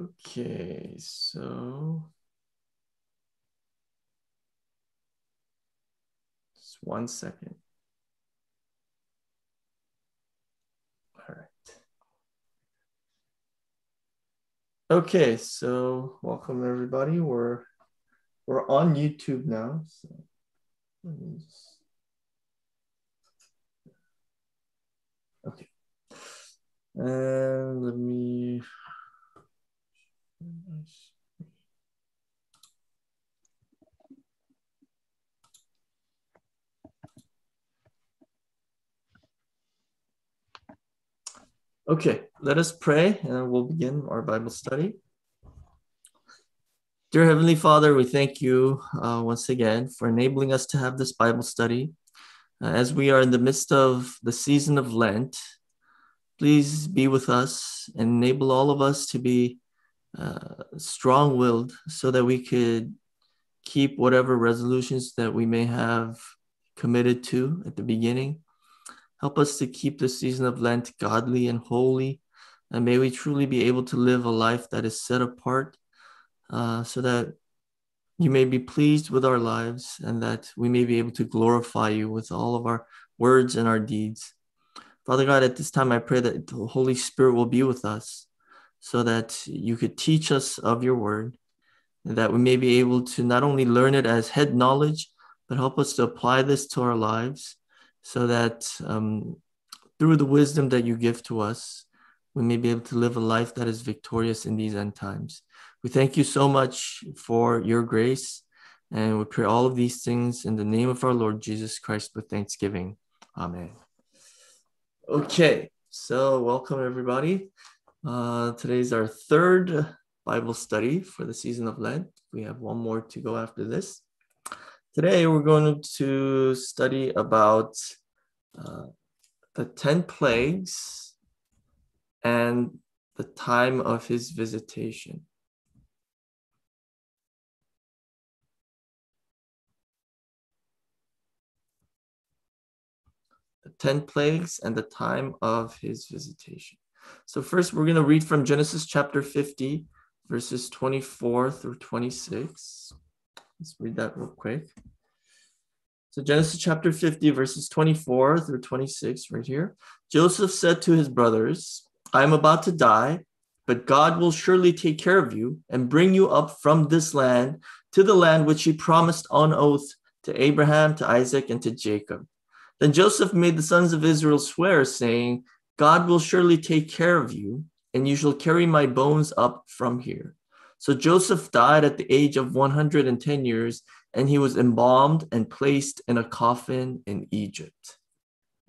Okay, so just one second. All right. Okay, so welcome everybody. We're we're on YouTube now. So let me just okay. And let me Okay, let us pray and we'll begin our Bible study. Dear Heavenly Father, we thank you uh, once again for enabling us to have this Bible study. Uh, as we are in the midst of the season of Lent, please be with us and enable all of us to be uh, strong willed so that we could keep whatever resolutions that we may have committed to at the beginning Help us to keep the season of Lent godly and holy. And may we truly be able to live a life that is set apart uh, so that you may be pleased with our lives and that we may be able to glorify you with all of our words and our deeds. Father God, at this time, I pray that the Holy Spirit will be with us so that you could teach us of your word and that we may be able to not only learn it as head knowledge, but help us to apply this to our lives so that um, through the wisdom that you give to us, we may be able to live a life that is victorious in these end times. We thank you so much for your grace, and we pray all of these things in the name of our Lord Jesus Christ with thanksgiving. Amen. Okay, so welcome everybody. Uh, today's our third Bible study for the season of Lent. We have one more to go after this. Today we're going to study about uh, the 10 plagues and the time of his visitation. The 10 plagues and the time of his visitation. So, first, we're going to read from Genesis chapter 50, verses 24 through 26. Let's read that real quick. So Genesis chapter 50, verses 24 through 26, right here. Joseph said to his brothers, I am about to die, but God will surely take care of you and bring you up from this land to the land which he promised on oath to Abraham, to Isaac, and to Jacob. Then Joseph made the sons of Israel swear, saying, God will surely take care of you, and you shall carry my bones up from here. So Joseph died at the age of 110 years, and he was embalmed and placed in a coffin in Egypt.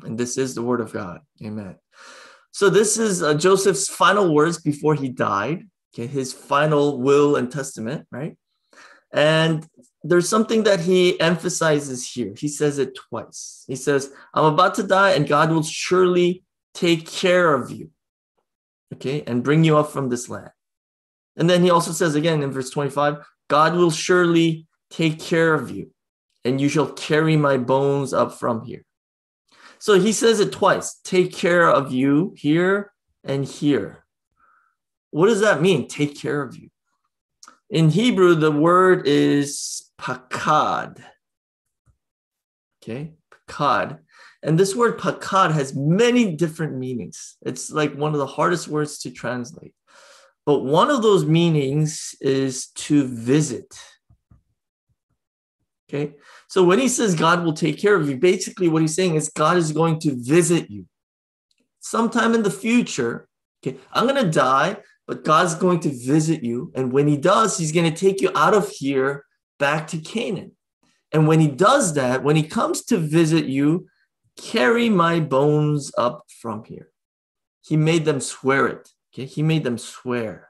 And this is the word of God. Amen. So this is uh, Joseph's final words before he died, okay, his final will and testament, right? And there's something that he emphasizes here. He says it twice. He says, I'm about to die, and God will surely take care of you, okay, and bring you up from this land. And then he also says again in verse 25, God will surely take care of you, and you shall carry my bones up from here. So he says it twice take care of you here and here. What does that mean? Take care of you. In Hebrew, the word is pakad. Okay, pakad. And this word pakad has many different meanings. It's like one of the hardest words to translate. But one of those meanings is to visit. Okay. So when he says God will take care of you, basically what he's saying is God is going to visit you sometime in the future. Okay. I'm going to die, but God's going to visit you. And when he does, he's going to take you out of here back to Canaan. And when he does that, when he comes to visit you, carry my bones up from here. He made them swear it. Okay, he made them swear.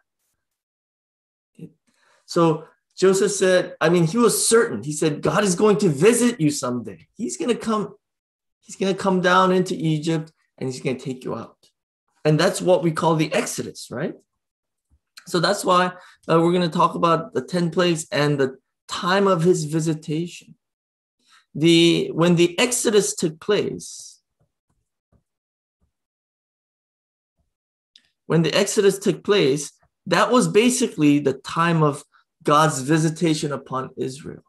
So Joseph said, I mean, he was certain. He said, God is going to visit you someday. He's going to come, he's going to come down into Egypt and he's going to take you out. And that's what we call the Exodus, right? So that's why uh, we're going to talk about the 10 plagues and the time of his visitation. The when the Exodus took place, when the Exodus took place, that was basically the time of God's visitation upon Israel.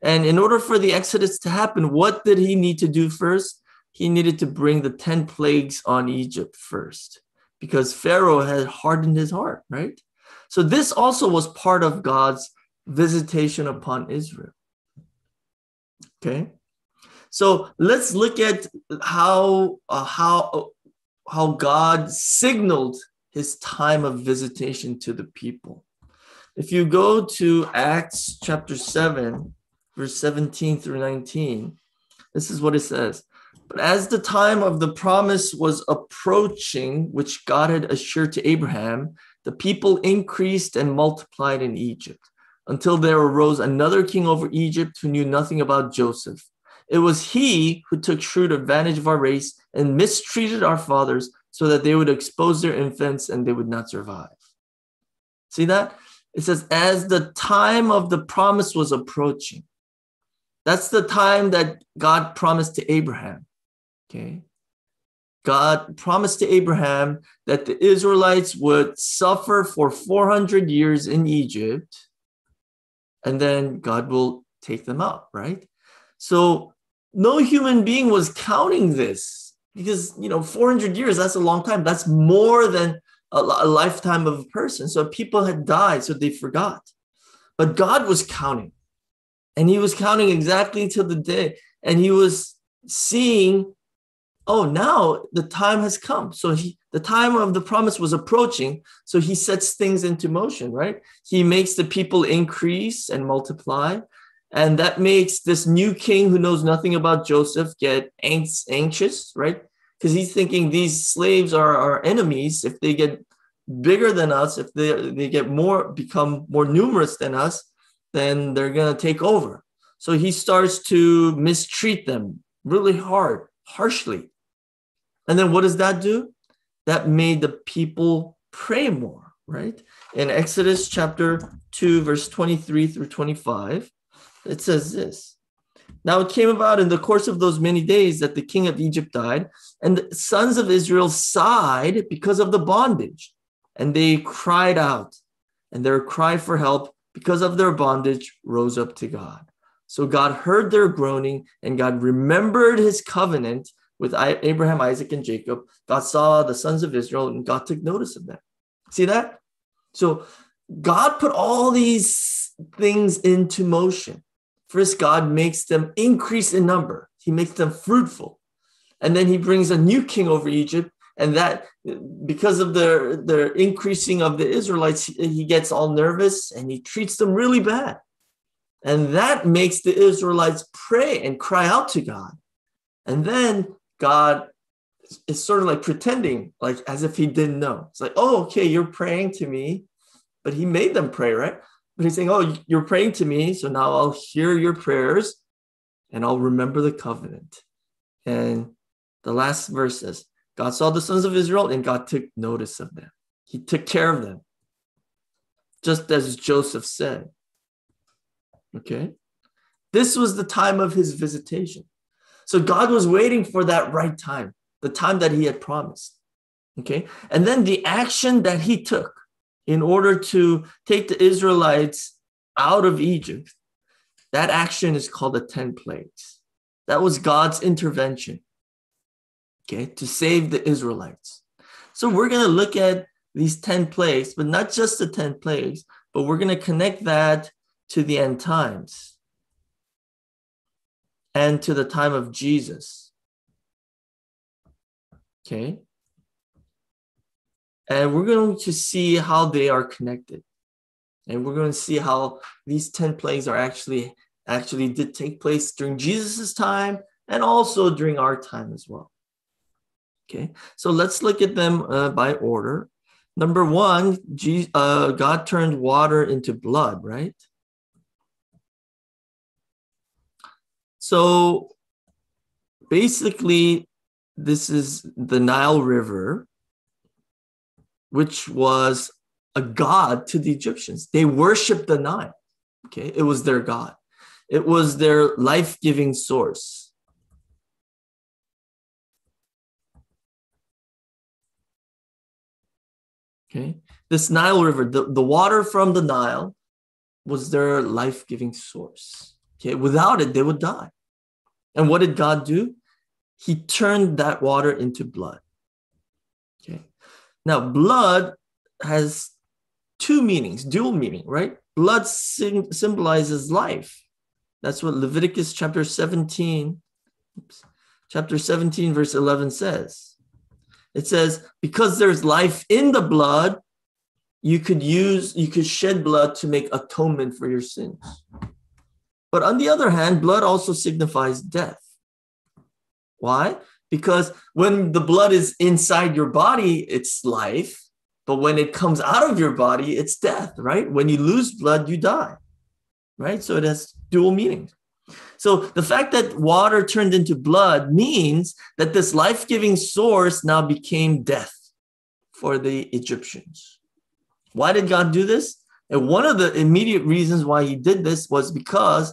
And in order for the Exodus to happen, what did he need to do first? He needed to bring the 10 plagues on Egypt first because Pharaoh had hardened his heart, right? So this also was part of God's visitation upon Israel. Okay? So let's look at how uh, how how God signaled his time of visitation to the people. If you go to Acts chapter 7, verse 17 through 19, this is what it says. But as the time of the promise was approaching, which God had assured to Abraham, the people increased and multiplied in Egypt until there arose another king over Egypt who knew nothing about Joseph. It was he who took shrewd advantage of our race and mistreated our fathers so that they would expose their infants and they would not survive. See that? It says, as the time of the promise was approaching. That's the time that God promised to Abraham. Okay. God promised to Abraham that the Israelites would suffer for 400 years in Egypt and then God will take them up, right? So no human being was counting this because you know 400 years that's a long time. That's more than a, a, lifetime of a person. So people had died so they forgot. But god was counting and he was counting exactly to the day and he was seeing oh now the time has come. So he the time of the promise was approaching so he sets things into motion right he makes the people increase and multiply and that makes this new king who knows nothing about Joseph get anxious, right? Because he's thinking these slaves are our enemies. If they get bigger than us, if they, they get more, become more numerous than us, then they're going to take over. So he starts to mistreat them really hard, harshly. And then what does that do? That made the people pray more, right? In Exodus chapter 2, verse 23 through 25, it says this Now it came about in the course of those many days that the king of Egypt died, and the sons of Israel sighed because of the bondage, and they cried out, and their cry for help because of their bondage rose up to God. So God heard their groaning, and God remembered his covenant with Abraham, Isaac, and Jacob. God saw the sons of Israel, and God took notice of them. See that? So God put all these things into motion. First, God makes them increase in number, He makes them fruitful. And then He brings a new king over Egypt. And that, because of their, the increasing of the Israelites, he gets all nervous and he treats them really bad. And that makes the Israelites pray and cry out to God. And then God is sort of like pretending, like as if he didn't know. It's like, oh, okay, you're praying to me, but he made them pray, right? But he's saying, Oh, you're praying to me. So now I'll hear your prayers and I'll remember the covenant. And the last verse says, God saw the sons of Israel and God took notice of them. He took care of them, just as Joseph said. Okay. This was the time of his visitation. So God was waiting for that right time, the time that he had promised. Okay. And then the action that he took in order to take the Israelites out of Egypt, that action is called the 10 plagues. That was God's intervention, okay, to save the Israelites. So we're going to look at these 10 plagues, but not just the 10 plagues, but we're going to connect that to the end times and to the time of Jesus. Okay. And we're going to see how they are connected. And we're going to see how these 10 plagues are actually actually did take place during Jesus' time and also during our time as well. Okay, so let's look at them uh, by order. Number one, Jesus, uh, God turned water into blood, right? So basically, this is the Nile River which was a god to the Egyptians. They worshiped the Nile. Okay, it was their god. It was their life-giving source. Okay. This Nile River, the, the water from the Nile was their life giving source. Okay. Without it, they would die. And what did God do? He turned that water into blood. Okay. Now, blood has two meanings, dual meaning, right? Blood sim- symbolizes life. That's what Leviticus chapter 17, oops, chapter 17, verse 11 says. It says, because there's life in the blood, you could use, you could shed blood to make atonement for your sins. But on the other hand, blood also signifies death. Why? Because when the blood is inside your body, it's life. But when it comes out of your body, it's death, right? When you lose blood, you die, right? So it has dual meanings. So the fact that water turned into blood means that this life giving source now became death for the Egyptians. Why did God do this? And one of the immediate reasons why he did this was because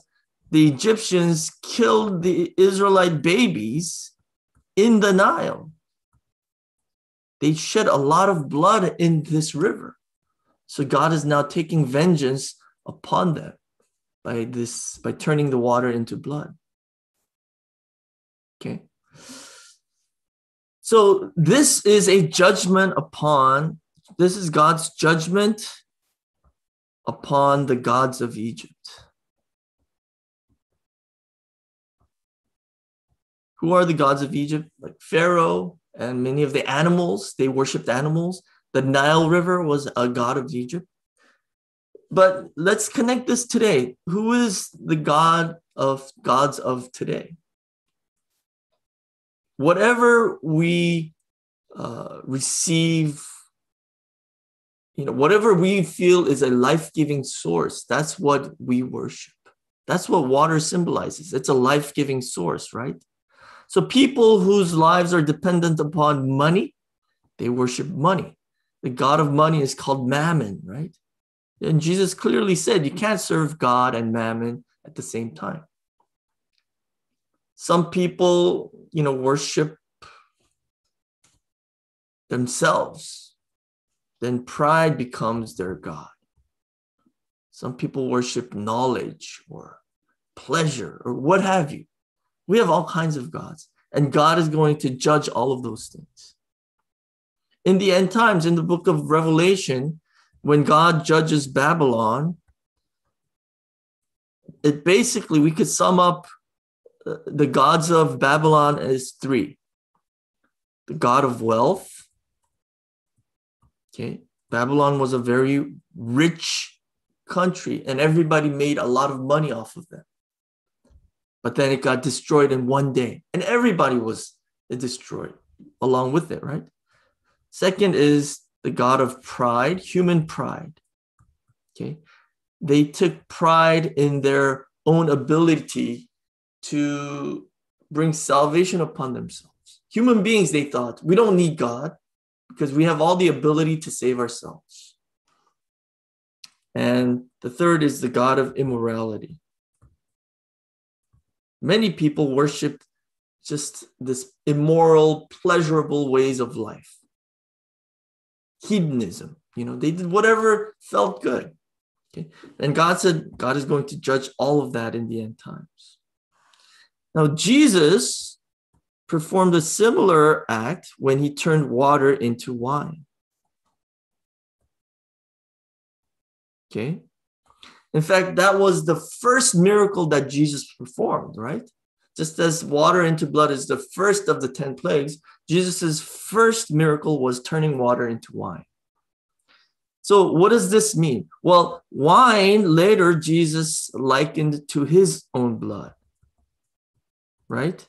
the Egyptians killed the Israelite babies in the Nile. They shed a lot of blood in this river. So God is now taking vengeance upon them by this by turning the water into blood. Okay. So this is a judgment upon this is God's judgment upon the gods of Egypt. Who are the gods of Egypt? Like Pharaoh and many of the animals, they worshiped animals. The Nile River was a god of Egypt. But let's connect this today. Who is the God of gods of today? Whatever we uh, receive, you know, whatever we feel is a life giving source, that's what we worship. That's what water symbolizes. It's a life giving source, right? So people whose lives are dependent upon money, they worship money. The God of money is called mammon, right? And Jesus clearly said you can't serve God and mammon at the same time. Some people, you know, worship themselves. Then pride becomes their God. Some people worship knowledge or pleasure or what have you. We have all kinds of gods, and God is going to judge all of those things. In the end times, in the book of Revelation, when God judges Babylon, it basically, we could sum up uh, the gods of Babylon as three the god of wealth. Okay, Babylon was a very rich country, and everybody made a lot of money off of them but then it got destroyed in one day. And everybody was destroyed along with it right? Second is the god of pride human pride. Okay? They took pride in their own ability to bring salvation upon themselves. Human beings they thought we don't need god because we have all the ability to save ourselves. And the third is the god of immorality many people worship just this immoral, pleasurable ways of life. Hedonism, you know, they did whatever felt good. Okay. And God said God is going to judge all of that in the end times. Now, Jesus performed a similar act when he turned water into wine. Okay. In fact, that was the first miracle that Jesus performed, right? Just as water into blood is the first of the 10 plagues, Jesus' first miracle was turning water into wine. So, what does this mean? Well, wine later Jesus likened to his own blood, right?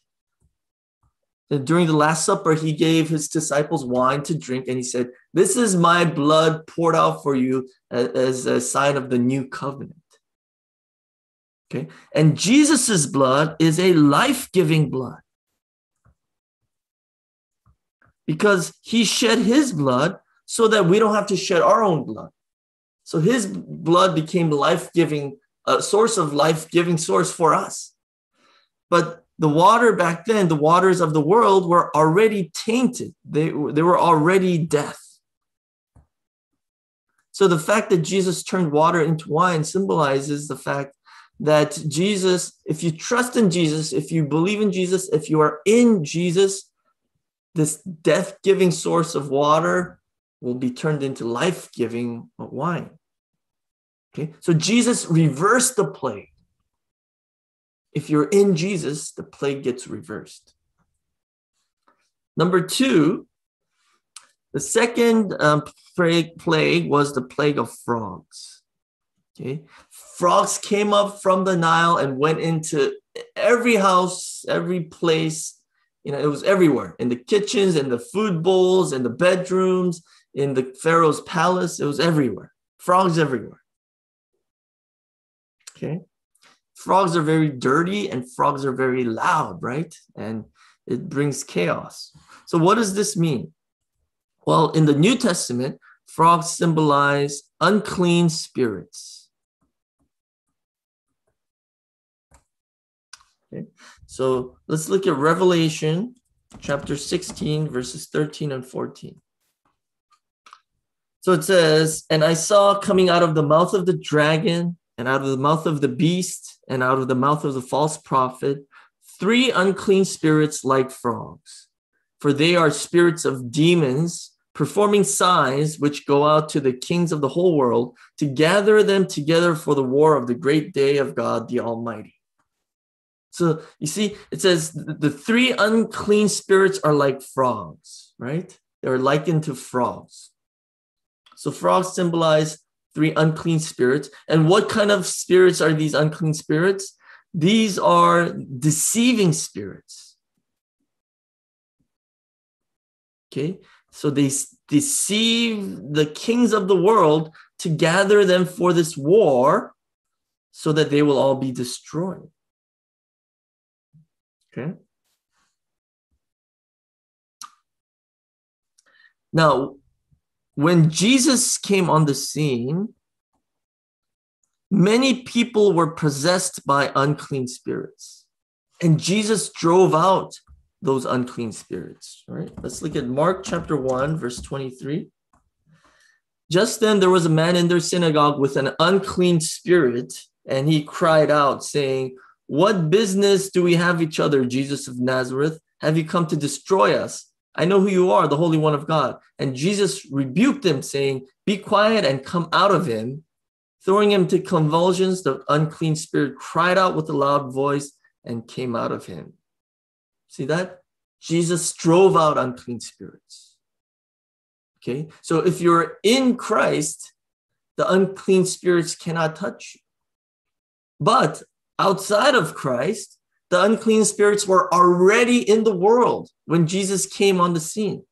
And during the Last Supper, he gave his disciples wine to drink, and he said, This is my blood poured out for you as a sign of the new covenant. Okay. And Jesus's blood is a life giving blood because he shed his blood so that we don't have to shed our own blood. So his blood became life giving, a source of life giving source for us. But the water back then, the waters of the world were already tainted, they, they were already death. So the fact that Jesus turned water into wine symbolizes the fact that Jesus, if you trust in Jesus, if you believe in Jesus, if you are in Jesus, this death giving source of water will be turned into life giving wine. Okay, so Jesus reversed the plague. If you're in Jesus, the plague gets reversed. Number two, the second um, plague, plague was the plague of frogs. Okay, frogs came up from the Nile and went into every house, every place. You know, it was everywhere in the kitchens, in the food bowls, in the bedrooms, in the Pharaoh's palace. It was everywhere. Frogs everywhere. Okay. Frogs are very dirty and frogs are very loud, right? And it brings chaos. So, what does this mean? Well, in the New Testament, frogs symbolize unclean spirits. Okay, so let's look at Revelation chapter 16, verses 13 and 14. So it says, And I saw coming out of the mouth of the dragon, and out of the mouth of the beast, and out of the mouth of the false prophet, three unclean spirits like frogs. For they are spirits of demons performing signs which go out to the kings of the whole world to gather them together for the war of the great day of God the Almighty. So you see, it says the three unclean spirits are like frogs, right? They're likened to frogs. So frogs symbolize three unclean spirits. And what kind of spirits are these unclean spirits? These are deceiving spirits. Okay, so they deceive the kings of the world to gather them for this war so that they will all be destroyed. Okay. Now, when Jesus came on the scene, many people were possessed by unclean spirits, and Jesus drove out those unclean spirits. All right, let's look at Mark chapter 1, verse 23. Just then there was a man in their synagogue with an unclean spirit, and he cried out, saying, What business do we have each other, Jesus of Nazareth? Have you come to destroy us? I know who you are, the Holy One of God. And Jesus rebuked him, saying, Be quiet and come out of him. Throwing him to convulsions, the unclean spirit cried out with a loud voice and came out of him. See that? Jesus drove out unclean spirits. Okay, so if you're in Christ, the unclean spirits cannot touch you. But outside of Christ, the unclean spirits were already in the world when Jesus came on the scene.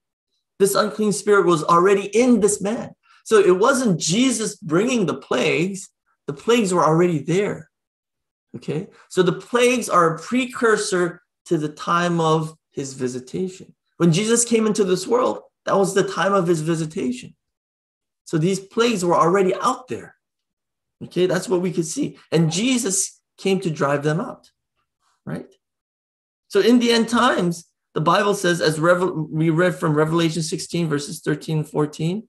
This unclean spirit was already in this man. So it wasn't Jesus bringing the plagues, the plagues were already there. Okay, so the plagues are a precursor to the time of his visitation. When Jesus came into this world, that was the time of his visitation. So these plagues were already out there. Okay, that's what we could see. And Jesus came to drive them out, right? So in the end times, the Bible says, as we read from Revelation 16, verses 13 and 14,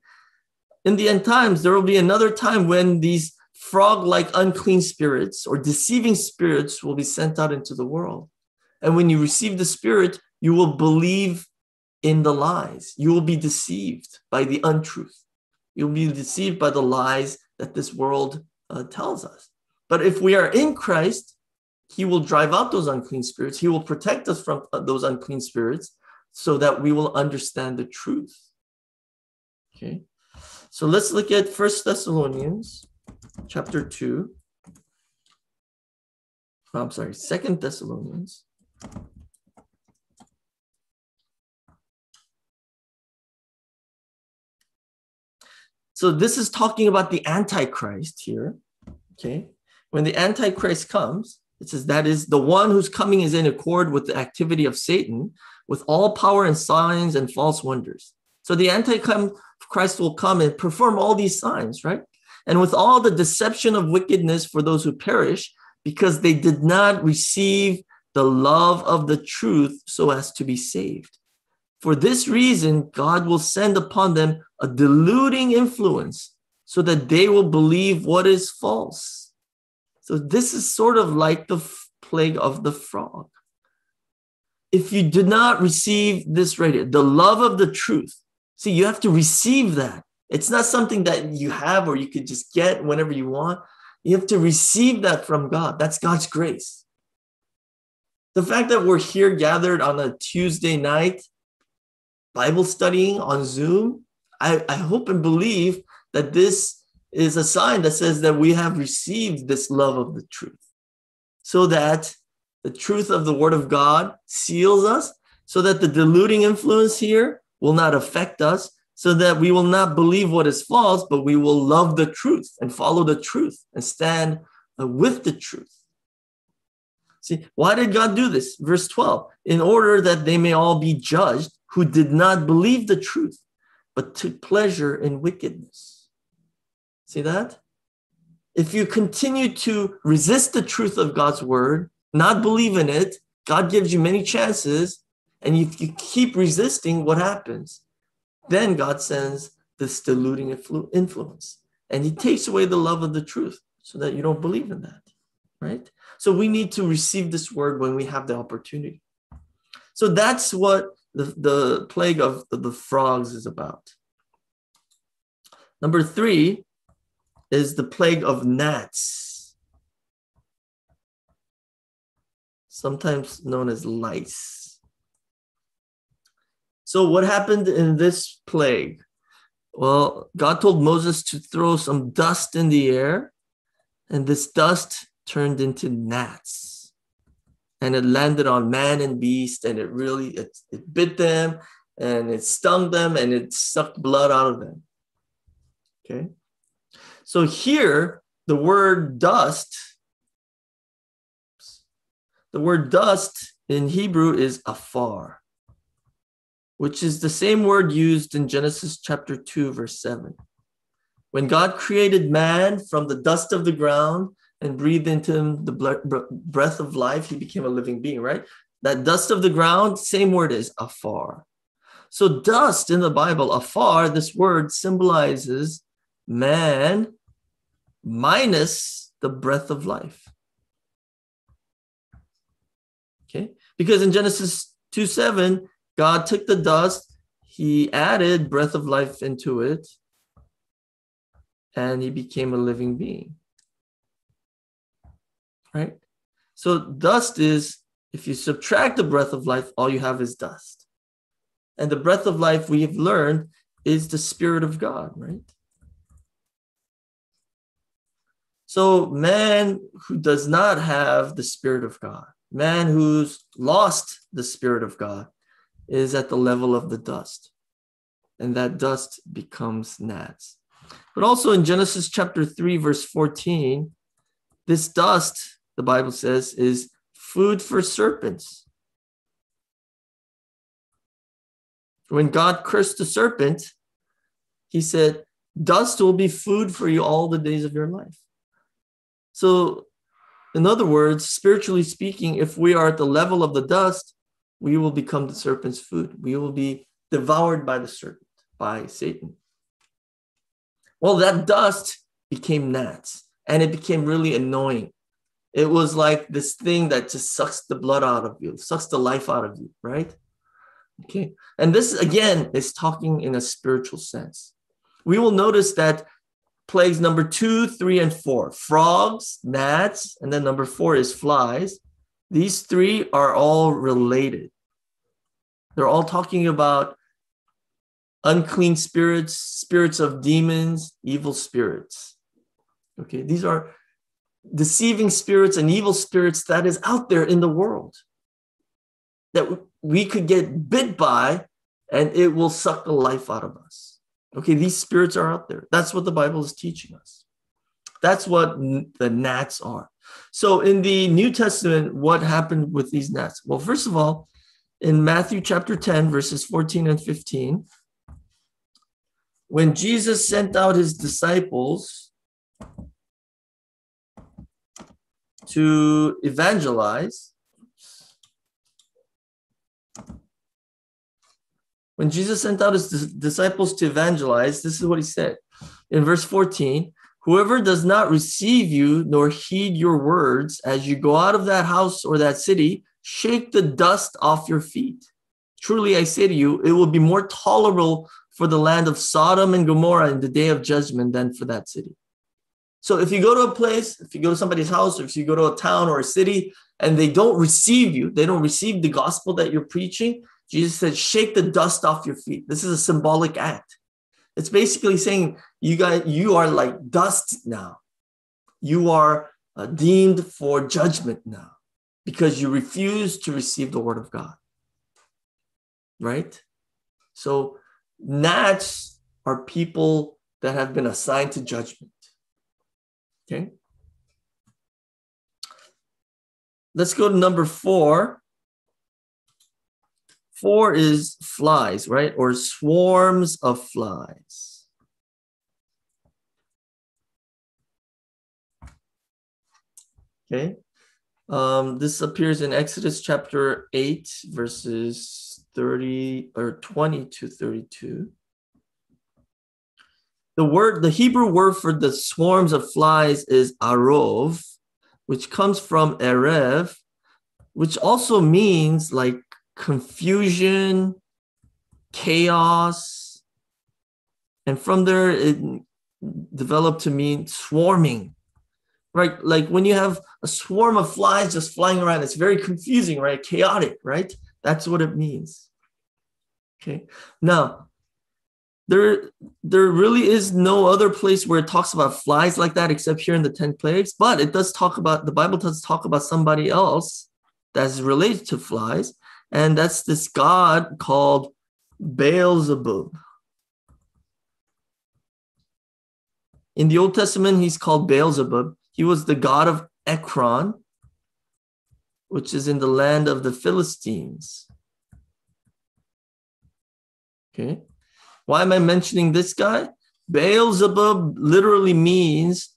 in the end times, there will be another time when these frog like unclean spirits or deceiving spirits will be sent out into the world. And when you receive the Spirit, you will believe in the lies. You will be deceived by the untruth. You'll be deceived by the lies that this world uh, tells us. But if we are in Christ, He will drive out those unclean spirits. He will protect us from uh, those unclean spirits so that we will understand the truth. Okay. So let's look at First Thessalonians chapter 2. I'm sorry, Second Thessalonians so this is talking about the Antichrist here. Okay. When the Antichrist comes, it says that is the one whose coming is in accord with the activity of Satan, with all power and signs and false wonders. So the Antichrist will come and perform all these signs, right? And with all the deception of wickedness for those who perish, because they did not receive the love of the truth so as to be saved. For this reason, God will send upon them a deluding influence so that they will believe what is false. So this is sort of like the plague of the frog. If you do not receive this right, here, the love of the truth, see, you have to receive that. It's not something that you have or you could just get whenever you want. You have to receive that from God. That's God's grace. The fact that we're here gathered on a Tuesday night, Bible studying on Zoom, I, I hope and believe that this is a sign that says that we have received this love of the truth so that the truth of the word of God seals us, so that the deluding influence here will not affect us, so that we will not believe what is false, but we will love the truth and follow the truth and stand uh, with the truth. See, why did God do this? Verse 12, in order that they may all be judged who did not believe the truth, but took pleasure in wickedness. See that? If you continue to resist the truth of God's word, not believe in it, God gives you many chances, and if you keep resisting, what happens? Then God sends this deluding influence, and He takes away the love of the truth so that you don't believe in that, right? So we need to receive this word when we have the opportunity. So that's what the, the plague of the, the frogs is about. Number three is the plague of gnats, sometimes known as lice. So, what happened in this plague? Well, God told Moses to throw some dust in the air, and this dust turned into gnats. And it landed on man and beast, and it really it, it bit them and it stung them and it sucked blood out of them. Okay. So here, the word dust, the word dust in Hebrew is afar, which is the same word used in Genesis chapter 2, verse 7. When God created man from the dust of the ground and breathed into him the breath of life, he became a living being, right? That dust of the ground, same word is afar. So, dust in the Bible, afar, this word symbolizes man minus the breath of life. Okay, because in Genesis 2 7, God took the dust, he added breath of life into it, and he became a living being. Right? So, dust is, if you subtract the breath of life, all you have is dust. And the breath of life we have learned is the Spirit of God, right? So, man who does not have the Spirit of God, man who's lost the Spirit of God, is at the level of the dust. And that dust becomes gnats. But also in Genesis chapter 3, verse 14, this dust, the Bible says, is food for serpents. When God cursed the serpent, he said, Dust will be food for you all the days of your life. So, in other words, spiritually speaking, if we are at the level of the dust, we will become the serpent's food. We will be devoured by the serpent, by Satan. Well, that dust became gnats and it became really annoying. It was like this thing that just sucks the blood out of you, sucks the life out of you, right? Okay. And this again is talking in a spiritual sense. We will notice that plagues number two, three, and four frogs, gnats, and then number four is flies. These three are all related. They're all talking about unclean spirits, spirits of demons, evil spirits. Okay, these are deceiving spirits and evil spirits that is out there in the world that we could get bit by and it will suck the life out of us. Okay, these spirits are out there. That's what the Bible is teaching us. That's what the gnats are. So in the New Testament, what happened with these gnats? Well, first of all, in Matthew chapter 10, verses 14 and 15, when Jesus sent out his disciples to evangelize, When Jesus sent out his disciples to evangelize, this is what he said In verse 14, whoever does not receive you nor heed your words as you go out of that house or that city, shake the dust off your feet. Truly, I say to you, it will be more tolerable for the land of Sodom and Gomorrah in the day of judgment than for that city. So if you go to a place, if you go to somebody's house, or if you go to a town or a city and they don't receive you, they don't receive the gospel that you're preaching, Jesus said, shake the dust off your feet. This is a symbolic act. It's basically saying you guys, you are like dust now. You are uh, deemed for judgment now because you refuse to receive the word of God. Right? So gnats are people that have been assigned to judgment. Okay. Let's go to number four. Four is flies, right? Or swarms of flies. Okay. Um, this appears in Exodus chapter 8, verses 30 or 20 to 32. The word, the Hebrew word for the swarms of flies is arov, which comes from erev, which also means like confusion, chaos. And from there, it developed to mean swarming, right? Like when you have a swarm of flies just flying around, it's very confusing, right? Chaotic, right? That's what it means. Okay. Now, there, there really is no other place where it talks about flies like that except here in the 10 plagues, but it does talk about the Bible does talk about somebody else that's related to flies, and that's this god called Beelzebub. In the Old Testament, he's called Beelzebub. He was the god of Ekron, which is in the land of the Philistines. Okay. Why am I mentioning this guy? Beelzebub literally means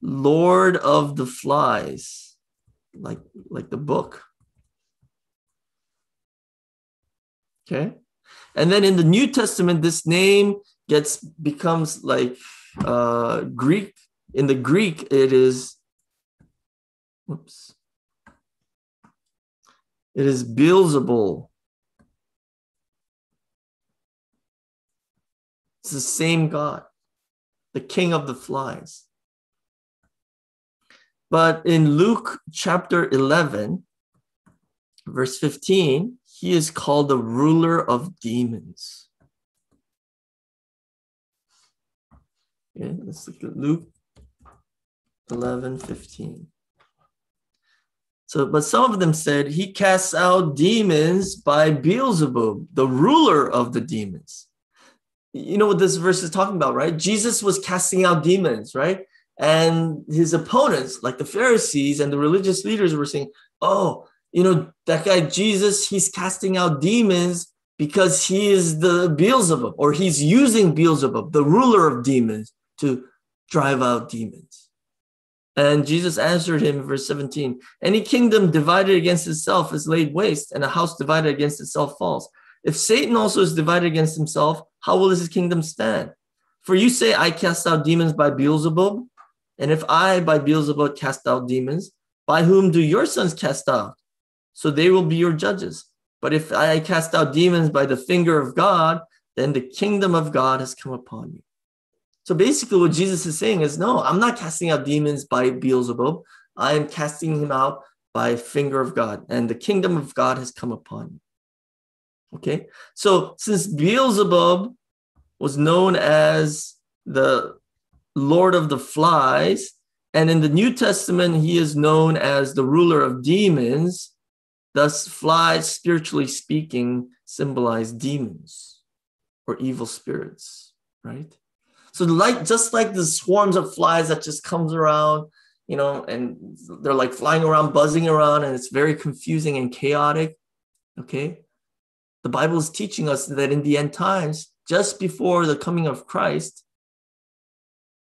Lord of the Flies, like, like the book. Okay. And then in the New Testament, this name gets becomes like uh, Greek. In the Greek, it is, whoops, it is Beelzebul. It's the same God, the king of the flies. But in Luke chapter 11, verse 15, he is called the ruler of demons. Okay, let's look at Luke 11, 15. So, but some of them said he casts out demons by Beelzebub, the ruler of the demons you know what this verse is talking about, right? Jesus was casting out demons, right? And his opponents, like the Pharisees and the religious leaders, were saying, Oh, you know, that guy Jesus, he's casting out demons because he is the Beelzebub, or he's using Beelzebub, the ruler of demons, to drive out demons. And Jesus answered him, verse 17 Any kingdom divided against itself is laid waste, and a house divided against itself falls. If Satan also is divided against himself, how will his kingdom stand? For you say, I cast out demons by Beelzebub. And if I by Beelzebub cast out demons, by whom do your sons cast out? So they will be your judges. But if I cast out demons by the finger of God, then the kingdom of God has come upon you. So basically, what Jesus is saying is, no, I'm not casting out demons by Beelzebub. I am casting him out by finger of God, and the kingdom of God has come upon you. Okay, so since Beelzebub was known as the Lord of the Flies, and in the New Testament, he is known as the ruler of demons, thus, flies, spiritually speaking, symbolize demons or evil spirits, right? So, like just like the swarms of flies that just comes around, you know, and they're like flying around, buzzing around, and it's very confusing and chaotic. Okay. The Bible is teaching us that in the end times, just before the coming of Christ,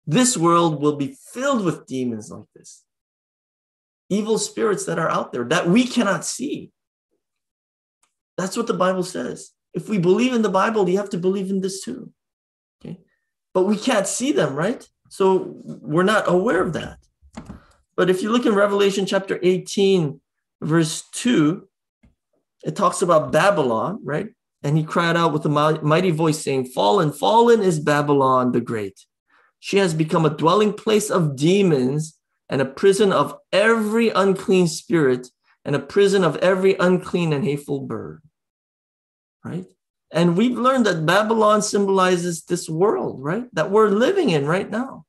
this world will be filled with demons like this. Evil spirits that are out there that we cannot see. That's what the Bible says. If we believe in the Bible, you have to believe in this too. Okay. but we can't see them, right? So we're not aware of that. But if you look in Revelation chapter 18, verse 2, it talks about Babylon, right? And he cried out with a mighty voice, saying, Fallen, fallen is Babylon the Great. She has become a dwelling place of demons and a prison of every unclean spirit and a prison of every unclean and hateful bird. Right? And we've learned that Babylon symbolizes this world, right? That we're living in right now.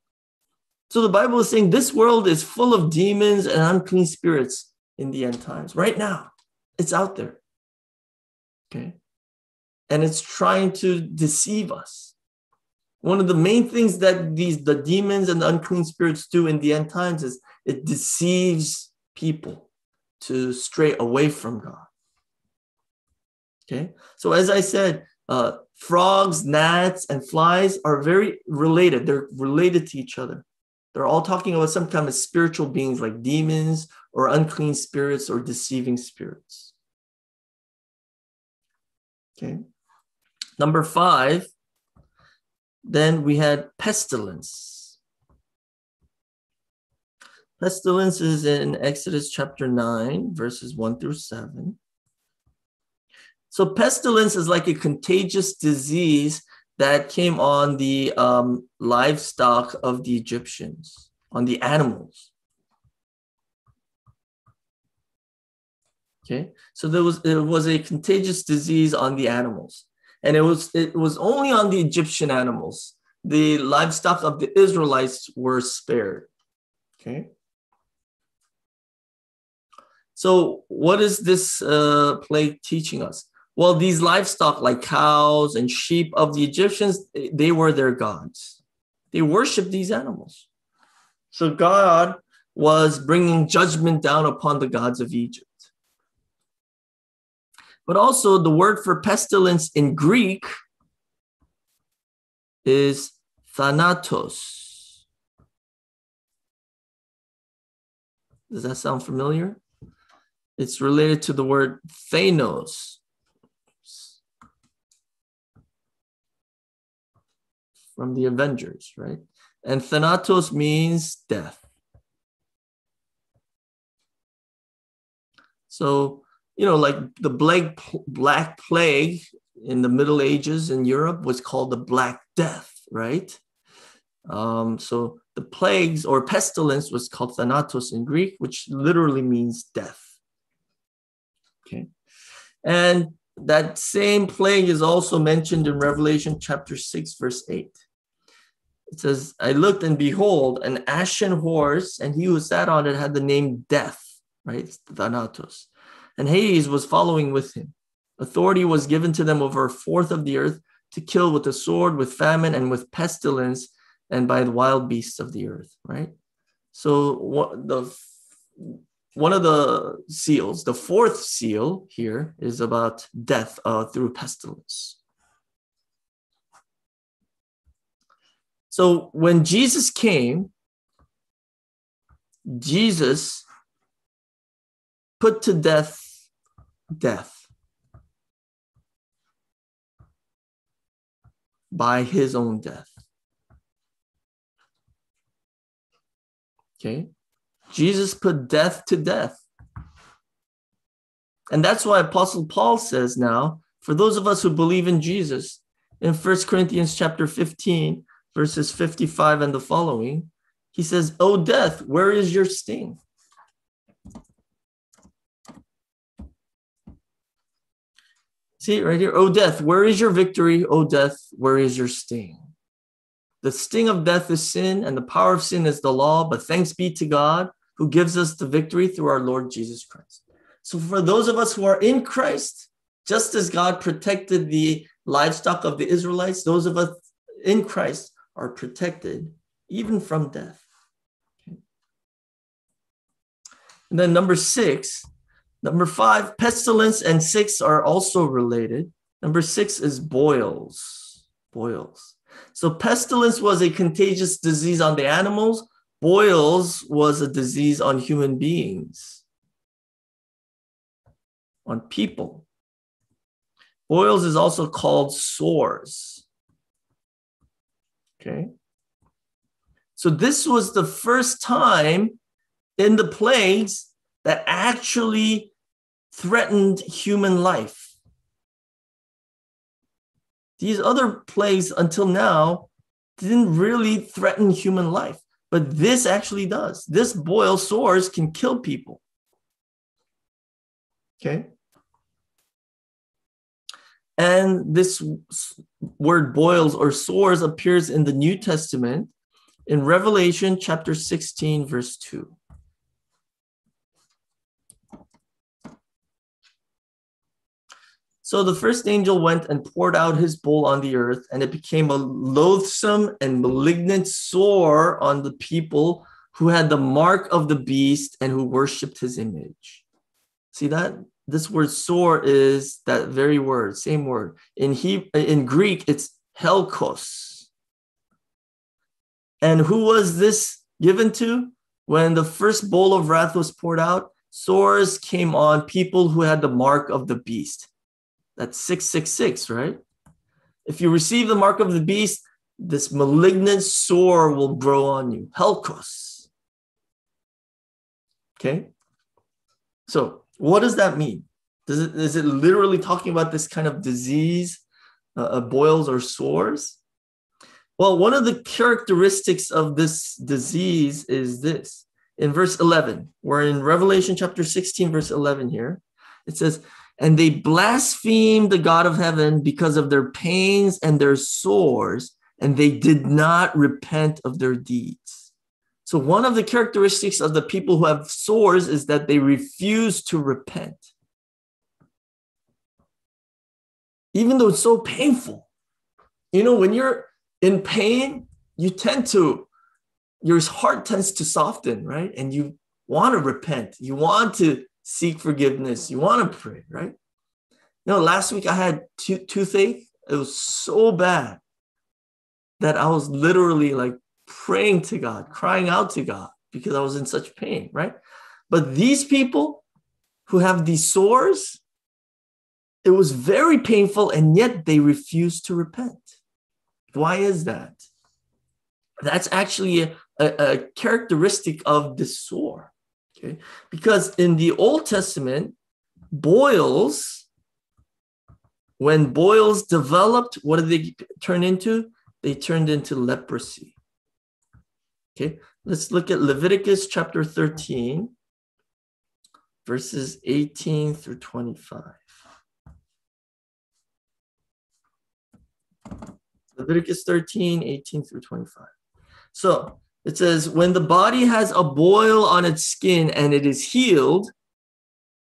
So the Bible is saying this world is full of demons and unclean spirits in the end times. Right now, it's out there. Okay. And it's trying to deceive us. One of the main things that these the demons and the unclean spirits do in the end times is it deceives people to stray away from God. Okay. So as I said, uh, frogs, gnats, and flies are very related. They're related to each other. They're all talking about some kind of spiritual beings like demons or unclean spirits or deceiving spirits. Okay. Number five, then we had pestilence. Pestilence is in Exodus chapter 9, verses 1 through 7. So, pestilence is like a contagious disease that came on the um, livestock of the Egyptians, on the animals. Okay, so there was it was a contagious disease on the animals, and it was it was only on the Egyptian animals. The livestock of the Israelites were spared. Okay. So what is this uh, plague teaching us? Well, these livestock like cows and sheep of the Egyptians, they were their gods. They worshiped these animals. So God was bringing judgment down upon the gods of Egypt. But also, the word for pestilence in Greek is thanatos. Does that sound familiar? It's related to the word Thanos. From the Avengers, right? And Thanatos means death. So you know, like the Black, Black Plague in the Middle Ages in Europe was called the Black Death, right? Um, so the plagues or pestilence was called thanatos in Greek, which literally means death. Okay. And that same plague is also mentioned in Revelation chapter 6, verse 8. It says, I looked and behold, an ashen horse, and he who sat on it had the name Death, right? Thanatos and Hades was following with him. Authority was given to them over a fourth of the earth to kill with the sword, with famine, and with pestilence, and by the wild beasts of the earth, right? So what the one of the seals, the fourth seal here is about death uh, through pestilence. So when Jesus came, Jesus put to death death by his own death. Okay? Jesus put death to death. And that's why Apostle Paul says now, for those of us who believe in Jesus, in First Corinthians chapter 15, verses 55 and the following, he says, O death, where is your sting? See right here. Oh, death, where is your victory? Oh, death, where is your sting? The sting of death is sin, and the power of sin is the law. But thanks be to God who gives us the victory through our Lord Jesus Christ. So, for those of us who are in Christ, just as God protected the livestock of the Israelites, those of us in Christ are protected even from death. Okay. And then, number six, Number five, pestilence and six are also related. Number six is boils. Boils. So pestilence was a contagious disease on the animals. Boils was a disease on human beings, on people. Boils is also called sores. Okay. So this was the first time in the plagues that actually threatened human life. These other plagues until now didn't really threaten human life, but this actually does. This boil sores can kill people. Okay. And this word boils or sores appears in the New Testament in Revelation chapter 16, verse 2. So the first angel went and poured out his bowl on the earth, and it became a loathsome and malignant sore on the people who had the mark of the beast and who worshiped his image. See that? This word sore is that very word, same word. In he in Greek, it's helkos. And who was this given to? When the first bowl of wrath was poured out, sores came on people who had the mark of the beast. That's 666, right? If you receive the mark of the beast, this malignant sore will grow on you. Helkos. Okay? So, what does that mean? Does it, is it literally talking about this kind of disease, uh, uh boils or sores? Well, one of the characteristics of this disease is this. In verse 11, we're in Revelation chapter 16, verse 11 here. It says, and they blasphemed the God of heaven because of their pains and their sores, and they did not repent of their deeds. So, one of the characteristics of the people who have sores is that they refuse to repent. Even though it's so painful. You know, when you're in pain, you tend to, your heart tends to soften, right? And you want to repent. You want to seek forgiveness. You want to pray, right? Know, last week I had toothache. It was so bad that I was literally like praying to God, crying out to God because I was in such pain, right? But these people who have these sores, it was very painful and yet they refuse to repent. Why is that? That's actually a, a, a characteristic of the sore. Okay. Because in the Old Testament, boils, when boils developed, what did they turn into? They turned into leprosy. Okay. Let's look at Leviticus chapter 13, verses 18 through 25. Leviticus 13, 18 through 25. So it says, when the body has a boil on its skin and it is healed,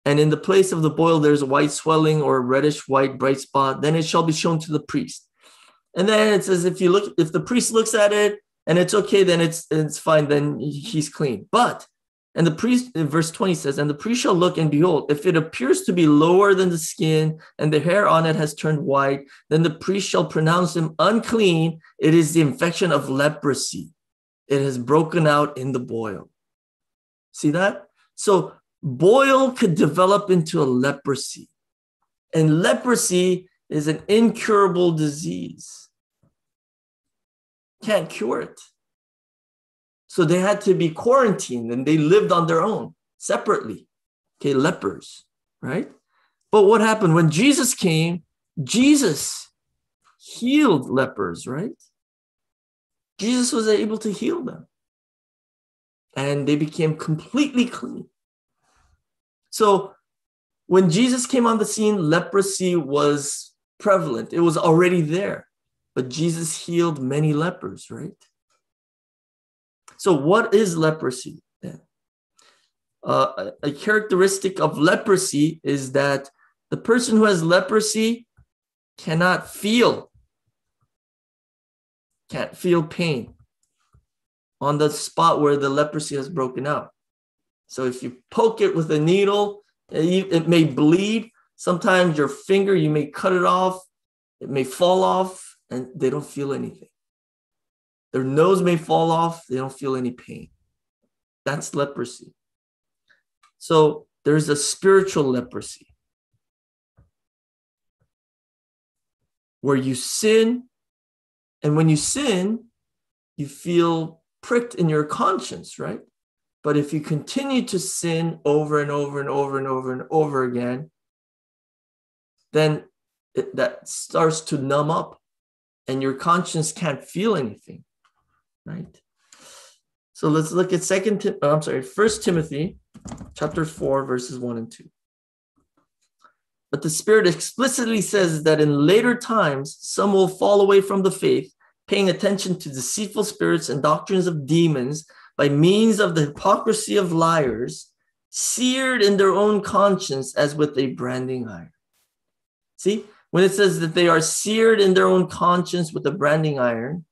and in the place of the boil there's a white swelling or a reddish white bright spot, then it shall be shown to the priest. And then it says, if you look, if the priest looks at it and it's okay, then it's it's fine, then he's clean. But and the priest in verse 20 says, and the priest shall look and behold, if it appears to be lower than the skin and the hair on it has turned white, then the priest shall pronounce him unclean. It is the infection of leprosy it has broken out in the boil. See that? So boil could develop into a leprosy. And leprosy is an incurable disease. Can't cure it. So they had to be quarantined and they lived on their own separately. Okay, lepers, right? But what happened when Jesus came? Jesus healed lepers, right? Jesus was able to heal them. And they became completely clean. So when Jesus came on the scene, leprosy was prevalent, it was already there. But Jesus healed many lepers, right? So, what is leprosy then? Uh, a characteristic of leprosy is that the person who has leprosy cannot feel can't feel pain on the spot where the leprosy has broken out. So if you poke it with a needle, it may bleed. Sometimes your finger, you may cut it off, it may fall off, and they don't feel anything. Their nose may fall off, they don't feel any pain. That's leprosy. So there's a spiritual leprosy where you sin and when you sin, you feel pricked in your conscience, right? But if you continue to sin over and over and over and over and over again, then it, that starts to numb up and your conscience can't feel anything, right? So let's look at second, Tim- oh, I'm sorry, first Timothy chapter four, verses one and two. But the Spirit explicitly says that in later times, some will fall away from the faith, paying attention to deceitful spirits and doctrines of demons by means of the hypocrisy of liars, seared in their own conscience as with a branding iron. See, when it says that they are seared in their own conscience with a branding iron,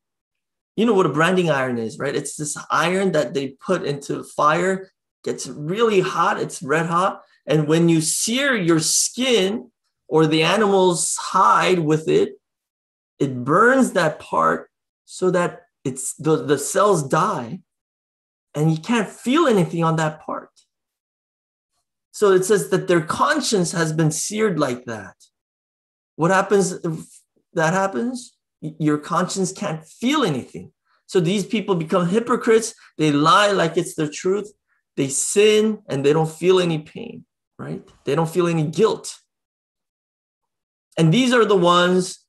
you know what a branding iron is, right? It's this iron that they put into fire, gets really hot, it's red hot. And when you sear your skin or the animal's hide with it, it burns that part so that it's the, the cells die and you can't feel anything on that part. So it says that their conscience has been seared like that. What happens if that happens? Your conscience can't feel anything. So these people become hypocrites. They lie like it's the truth. They sin and they don't feel any pain, right? They don't feel any guilt. And these are the ones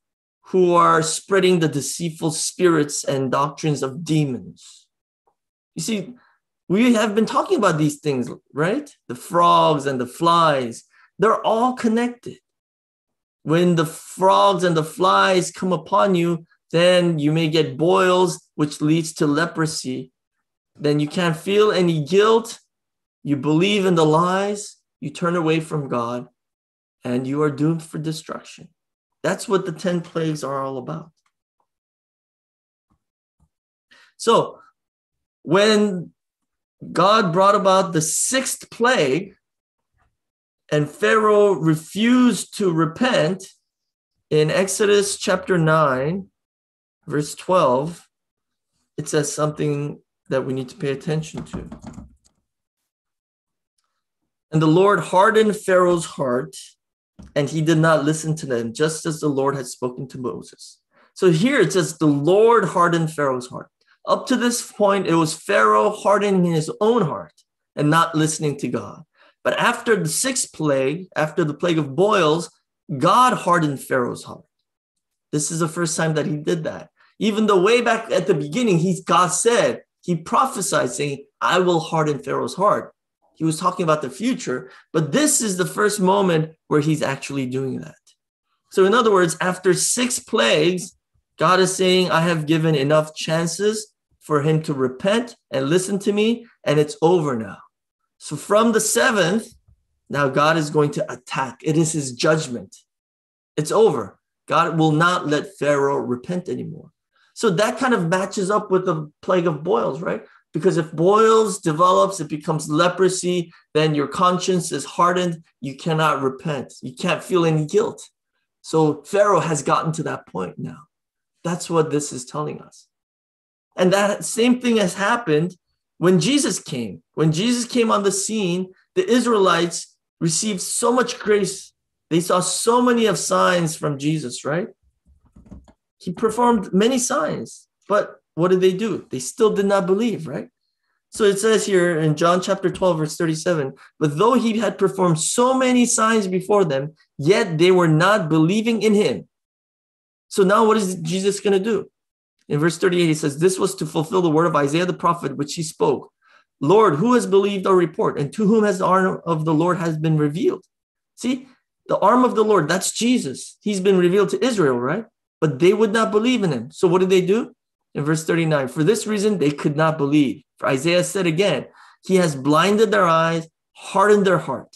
who are spreading the deceitful spirits and doctrines of demons. You see, we have been talking about these things, right? The frogs and the flies, they're all connected. When the frogs and the flies come upon you, then you may get boils, which leads to leprosy. Then you can't feel any guilt. You believe in the lies. You turn away from God, and you are doomed for destruction. That's what the 10 plagues are all about. So, when God brought about the sixth plague and Pharaoh refused to repent in Exodus chapter 9, verse 12, it says something that we need to pay attention to. And the Lord hardened Pharaoh's heart, and he did not listen to them, just as the Lord had spoken to Moses. So here it says, the Lord hardened Pharaoh's heart. Up to this point, it was Pharaoh hardening his own heart and not listening to God. But after the sixth plague, after the plague of boils, God hardened Pharaoh's heart. This is the first time that he did that. Even though way back at the beginning, he, God said, he prophesied saying, I will harden Pharaoh's heart. He was talking about the future, but this is the first moment where he's actually doing that. So, in other words, after six plagues, God is saying, I have given enough chances for him to repent and listen to me, and it's over now. So from the seventh, now God is going to attack. It is his judgment. It's over. God will not let Pharaoh repent anymore. So that kind of matches up with the plague of boils, right? Because if boils develops, it becomes leprosy, then your conscience is hardened. You cannot repent. You can't feel any guilt. So Pharaoh has gotten to that point now. That's what this is telling us. And that same thing has happened when Jesus came. When Jesus came on the scene, the Israelites received so much grace. They saw so many of signs from Jesus, right? He performed many signs, but what did they do? They still did not believe, right? So it says here in John chapter 12, verse 37 But though he had performed so many signs before them, yet they were not believing in him. So now what is Jesus going to do? In verse 38, he says, This was to fulfill the word of Isaiah the prophet, which he spoke. Lord, who has believed our report, and to whom has the arm of the Lord has been revealed? See, the arm of the Lord, that's Jesus. He's been revealed to Israel, right? But they would not believe in him. So what did they do? In verse 39, for this reason they could not believe. For Isaiah said again, He has blinded their eyes, hardened their heart,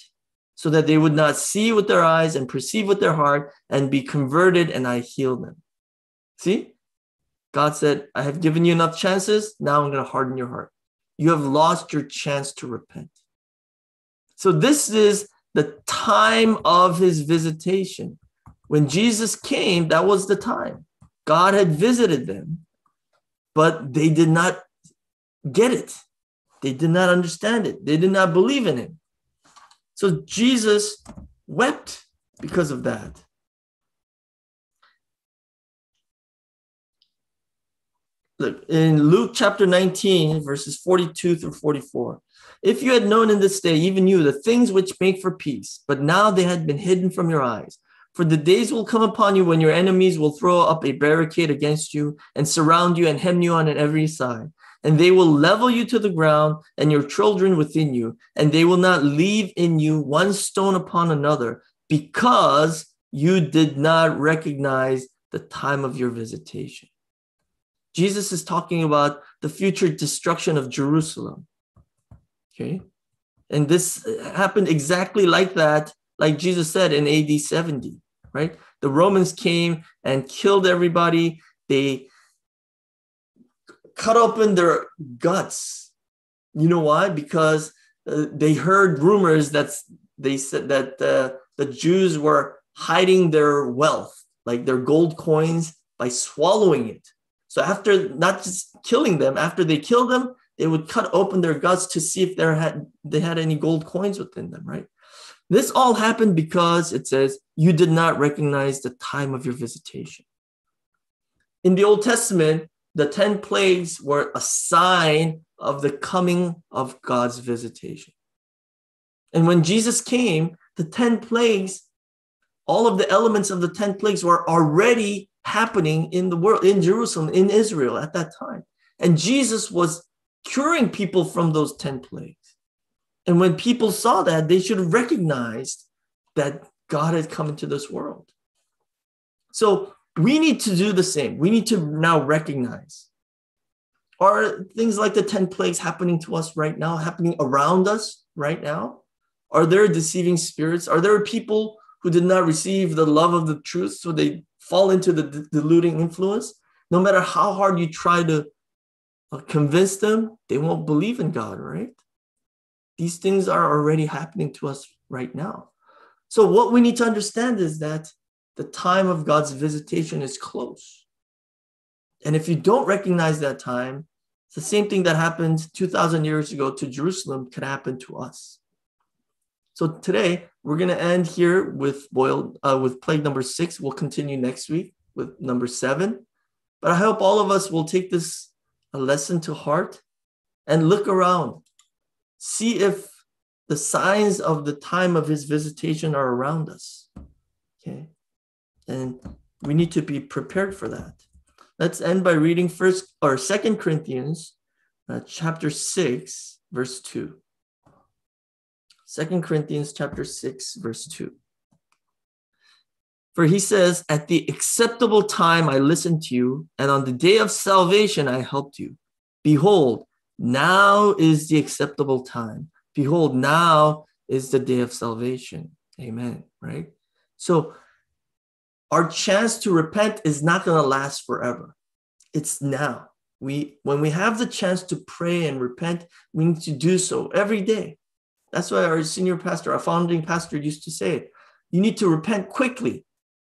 so that they would not see with their eyes and perceive with their heart and be converted, and I heal them. See? God said, I have given you enough chances. Now I'm going to harden your heart. You have lost your chance to repent. So, this is the time of his visitation. When Jesus came, that was the time. God had visited them, but they did not get it. They did not understand it. They did not believe in him. So, Jesus wept because of that. look in Luke chapter 19, verses 42 through 44. If you had known in this day, even you, the things which make for peace, but now they had been hidden from your eyes. For the days will come upon you when your enemies will throw up a barricade against you and surround you and hem you on every side. And they will level you to the ground and your children within you, and they will not leave in you one stone upon another, because you did not recognize the time of your visitation. Jesus is talking about the future destruction of Jerusalem. Okay. And this happened exactly like that, like Jesus said in AD 70 right? The Romans came and killed everybody. They cut open their guts. You know why? Because uh, they heard rumors that they said that uh, the Jews were hiding their wealth, like their gold coins, by swallowing it. So after not just killing them, after they killed them, they would cut open their guts to see if there had they had any gold coins within them, right? This all happened because it says, you did not recognize the time of your visitation. In the Old Testament, the 10 plagues were a sign of the coming of God's visitation. And when Jesus came, the 10 plagues, all of the elements of the 10 plagues were already happening in the world, in Jerusalem, in Israel at that time. And Jesus was curing people from those 10 plagues. And when people saw that, they should have recognized that God had come into this world. So we need to do the same. We need to now recognize are things like the 10 plagues happening to us right now, happening around us right now? Are there deceiving spirits? Are there people who did not receive the love of the truth, so they fall into the deluding influence? No matter how hard you try to uh, convince them, they won't believe in God, right? These things are already happening to us right now. So, what we need to understand is that the time of God's visitation is close. And if you don't recognize that time, it's the same thing that happened 2,000 years ago to Jerusalem can happen to us. So today we're going to end here with boiled uh, with plague number six. We'll continue next week with number seven. But I hope all of us will take this a lesson to heart and look around see if the signs of the time of his visitation are around us. Okay. And we need to be prepared for that. Let's end by reading first or second Corinthians uh, chapter 6 verse 2. Second Corinthians chapter 6 verse 2. For he says, At the acceptable time I listened to you, and on the day of salvation I helped you. Behold, now is the acceptable time. Behold, now is the day of salvation. Amen. Right? So, our chance to repent is not going to last forever. It's now. We, when we have the chance to pray and repent, we need to do so every day. That's why our senior pastor, our founding pastor, used to say, you need to repent quickly.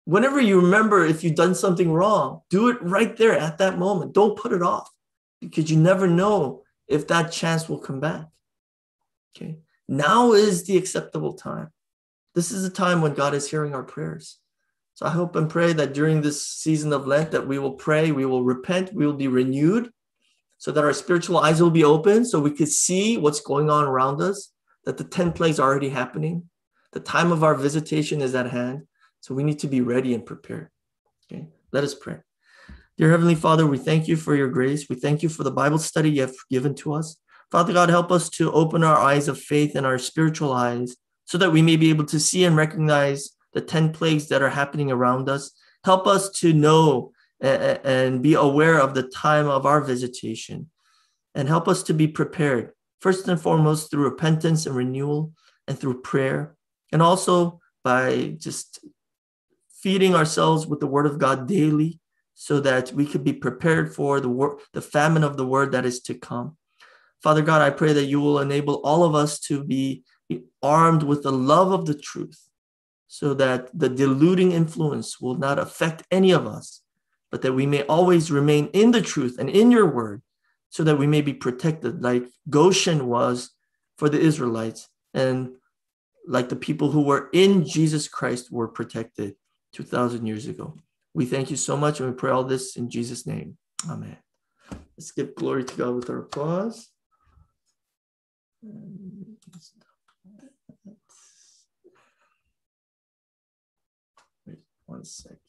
Whenever you remember if you've done something wrong, do it right there at that moment. Don't put it off because you never know if that chance will come back. Okay. Now is the acceptable time. This is the time when God is hearing our prayers. So I hope and pray that during this season of Lent that we will pray, we will repent, we will be renewed so that our spiritual eyes will be open so we could see what's going on around us, that the 10 plagues are already happening. The time of our visitation is at hand. So we need to be ready and prepared. Okay. Let us pray. Dear Heavenly Father, we thank you for your grace. We thank you for the Bible study you have given to us. Father God, help us to open our eyes of faith and our spiritual eyes so that we may be able to see and recognize the 10 plagues that are happening around us. Help us to know and be aware of the time of our visitation and help us to be prepared, first and foremost through repentance and renewal and through prayer, and also by just feeding ourselves with the Word of God daily so that we could be prepared for the wor- the famine of the word that is to come. Father God, I pray that you will enable all of us to be armed with the love of the truth so that the deluding influence will not affect any of us, but that we may always remain in the truth and in your word so that we may be protected like Goshen was for the Israelites and like the people who were in Jesus Christ were protected 2,000 years ago. We thank you so much and we pray all this in Jesus' name. Amen. Let's give glory to God with our applause. Wait one second.